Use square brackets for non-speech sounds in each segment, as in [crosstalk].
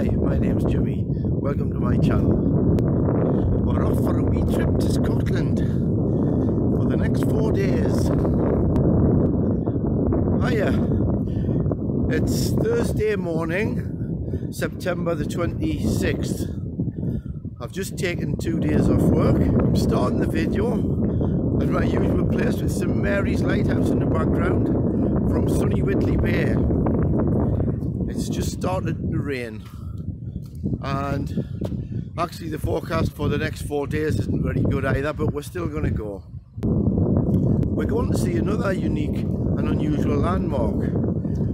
Hi, my name's Jimmy. Welcome to my channel. We're off for a wee trip to Scotland for the next four days. Hiya. It's Thursday morning, September the 26th. I've just taken two days off work. I'm starting the video at my usual place with St Mary's Lighthouse in the background from sunny Whitley Bay. It's just started to rain and actually the forecast for the next four days isn't very good either but we're still going to go. We're going to see another unique and unusual landmark.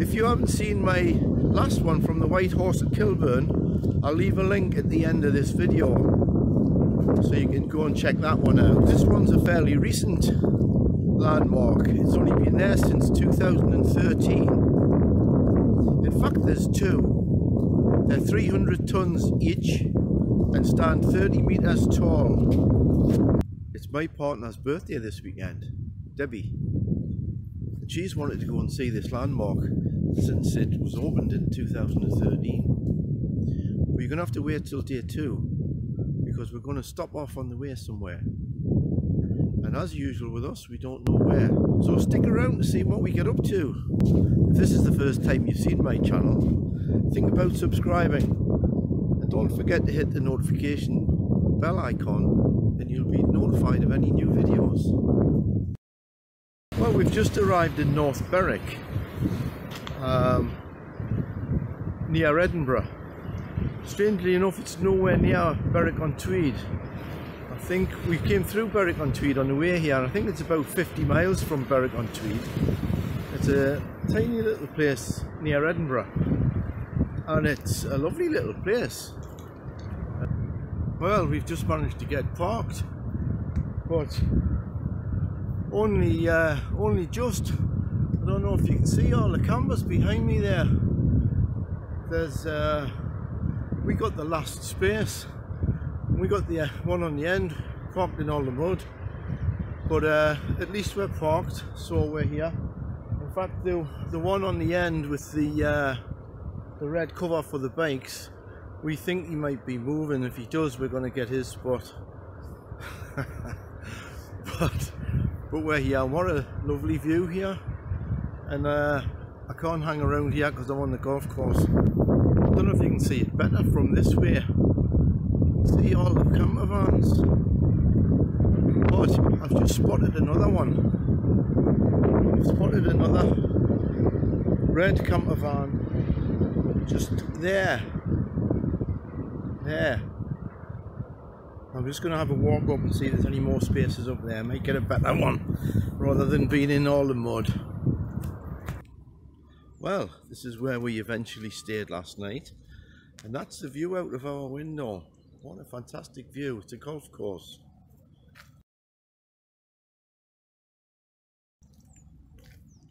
If you haven't seen my last one from the White Horse at Kilburn I'll leave a link at the end of this video so you can go and check that one out. This one's a fairly recent landmark. It's only been there since 2013 in fact, there's two. They're 300 tons each and stand 30 metres tall. It's my partner's birthday this weekend, Debbie. And she's wanted to go and see this landmark since it was opened in 2013. But you're going to have to wait till day two because we're going to stop off on the way somewhere. And as usual with us, we don't know where. So stick around to see what we get up to. If this is the first time you've seen my channel, think about subscribing. And don't forget to hit the notification bell icon and you'll be notified of any new videos. Well, we've just arrived in North Berwick, um, near Edinburgh. Strangely enough, it's nowhere near Berwick-on-Tweed I think we came through Berwick-on-Tweed on the way here. I think it's about 50 miles from Berwick-on-Tweed. It's a tiny little place near Edinburgh. And it's a lovely little place. Well, we've just managed to get parked. But only, uh, only just. I don't know if you can see all the campers behind me there. There's, uh, we got the last space we got the uh, one on the end parked in all the mud but uh, at least we're parked so we're here in fact the the one on the end with the uh, the red cover for the bikes we think he might be moving. If he does we're going to get his spot. [laughs] But but we're here. What a lovely view here. And uh, I can't hang around here because I'm on the golf course. I don't know if you can see it better from this way. See all the camper vans. But I've just spotted another one. I've spotted another red camper van just there. There. I'm just going to have a walk up and see if there's any more spaces up there. Might get a better one rather than being in all the mud. Well, this is where we eventually stayed last night. And that's the view out of our window. What a fantastic view. It's a golf course.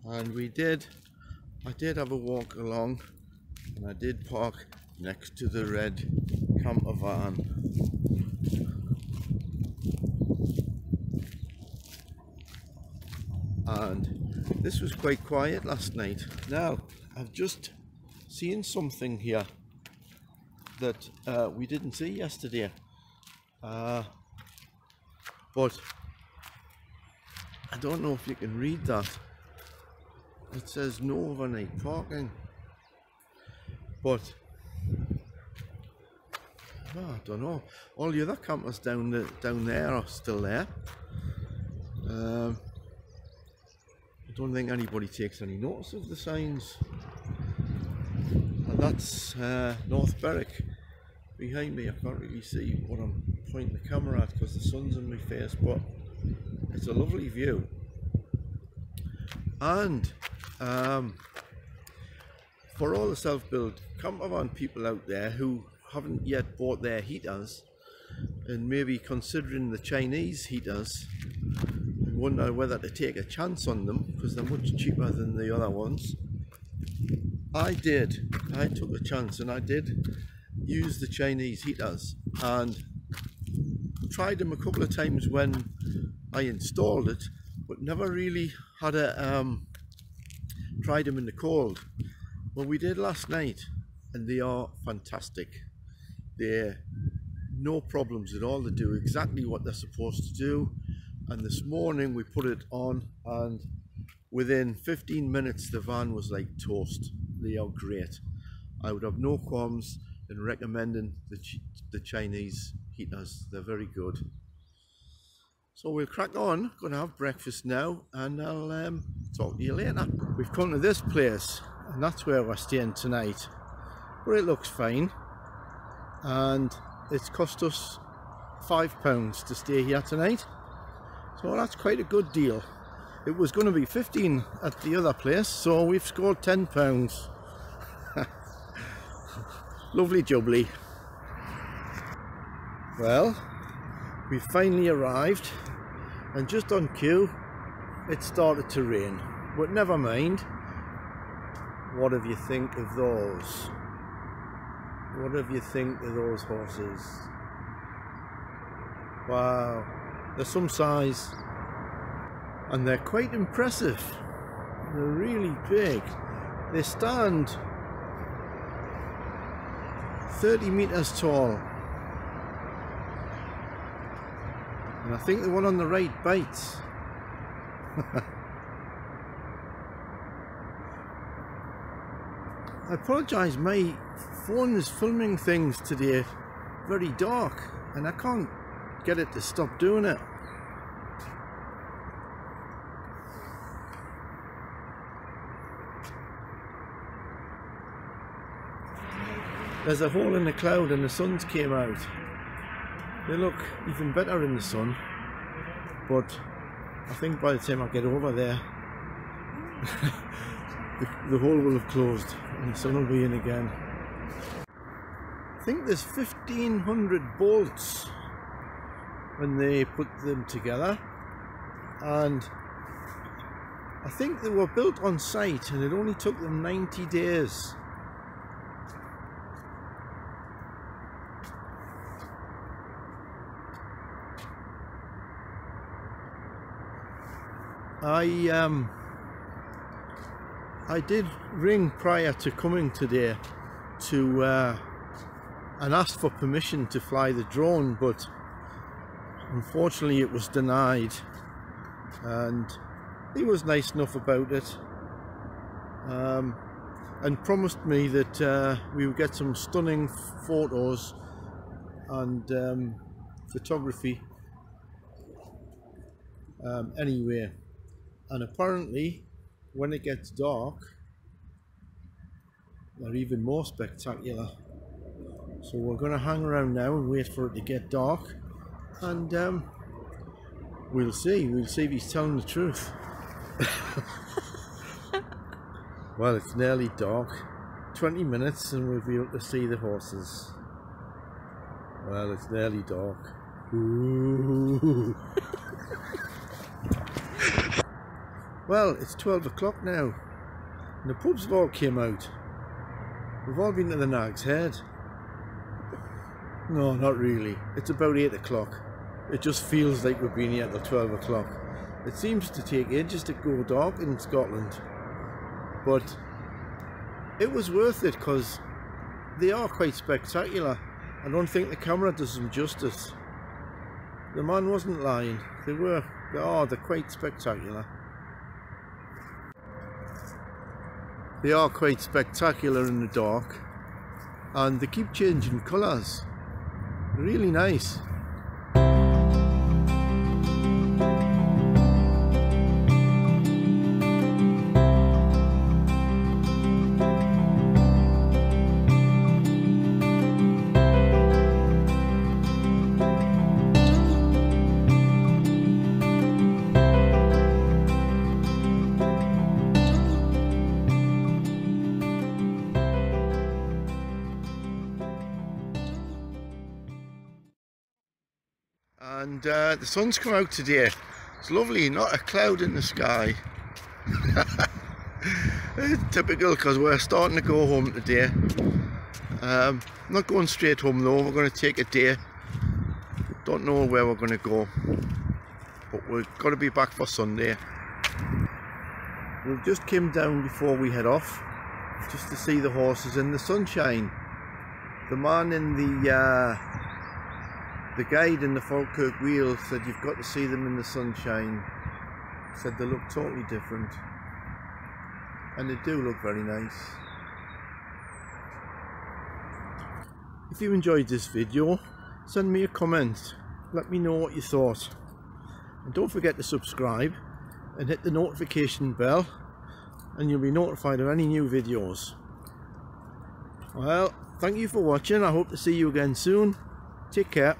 And we did, I did have a walk along and I did park next to the red camper van. And this was quite quiet last night. Now, I've just seen something here that uh, we didn't see yesterday. Uh, but I don't know if you can read that. It says no overnight parking. But I don't know. All the other campers down the, down there are still there. Um, I don't think anybody takes any notice of the signs And that's uh, North Berwick. Behind me I can't really see what I'm pointing the camera at because the sun's in my face but it's a lovely view. And um, for all the self-built campervan people out there who haven't yet bought their heaters and maybe considering the Chinese heaters and wonder whether to take a chance on them because they're much cheaper than the other ones I did. I took a chance and I did use the Chinese heaters and tried them a couple of times when I installed it, but never really had a um, tried them in the cold. Well, we did last night, and they are fantastic. They're no problems at all. They do exactly what they're supposed to do. And this morning we put it on and within 15 minutes the van was like toast. They are great. I would have no qualms in recommending the, the Chinese heaters. They're very good. So we'll crack on. Going to have breakfast now and I'll um, talk to you later. We've come to this place and that's where we're staying tonight. But it looks fine and it's cost us five pounds to stay here tonight. So that's quite a good deal. It was going to be 15 at the other place so we've scored 10 pounds. [laughs] Lovely jubbly. Well, we finally arrived and just on cue it started to rain. But never mind. What have you think of those? What have you think of those horses? Wow, they're some size and they're quite impressive. They're really big. They stand 30 meters tall. And I think the one on the right bites. [laughs] I apologise, my phone is filming things today very dark and I can't get it to stop doing it. There's a hole in the cloud and the sun's came out. They look even better in the sun, but I think by the time I get over there, [laughs] the, the hole will have closed and the sun will be in again. I think there's 1500 bolts when they put them together and I think they were built on site and it only took them 90 days I um I did ring prior to coming today to uh, and asked for permission to fly the drone but unfortunately it was denied. And he was nice enough about it um, and promised me that uh, we would get some stunning photos and um, photography um, anyway and apparently when it gets dark they're even more spectacular. So we're going to hang around now and wait for it to get dark and um, we'll see. We'll see if he's telling the truth. [laughs] Well it's nearly dark. 20 minutes and we'll be able to see the horses. Well it's nearly dark. Ooh. [laughs] Well, it's 12 o'clock now. And the pubs have all came out. We've all been to the Nag's Head. No, not really. It's about 8 o'clock. It just feels like we've been here till 12 o'clock. It seems to take ages to go dark in Scotland. But it was worth it because they are quite spectacular. I don't think the camera does them justice. The man wasn't lying. They were, they are, they're quite spectacular. They are quite spectacular in the dark and they keep changing colours. Really nice. And uh, the sun's come out today. It's lovely not a cloud in the sky. [laughs] Typical because we're starting to go home today. Um, not going straight home though. We're going to take a day. Don't know where we're going to go. But we've got to be back for Sunday. We've just came down before we head off just to see the horses in the sunshine. The man in the uh, the guide in the Falkirk wheel said you've got to see them in the sunshine. Said they look totally different. And they do look very nice. If you enjoyed this video, send me a comment. Let me know what you thought. And don't forget to subscribe and hit the notification bell and you'll be notified of any new videos. Well, thank you for watching. I hope to see you again soon. Take care.